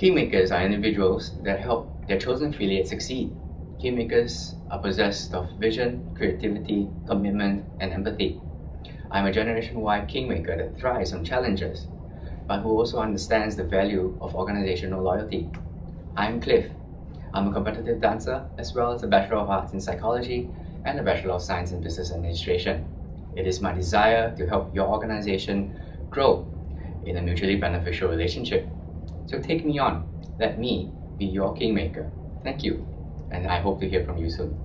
Kingmakers are individuals that help their chosen affiliate succeed. Kingmakers are possessed of vision, creativity, commitment, and empathy. I'm a Generation Y Kingmaker that thrives on challenges, but who also understands the value of organizational loyalty. I'm Cliff. I'm a competitive dancer as well as a Bachelor of Arts in Psychology and a Bachelor of Science in Business Administration. It is my desire to help your organization grow in a mutually beneficial relationship. So take me on. Let me be your kingmaker. Thank you, and I hope to hear from you soon.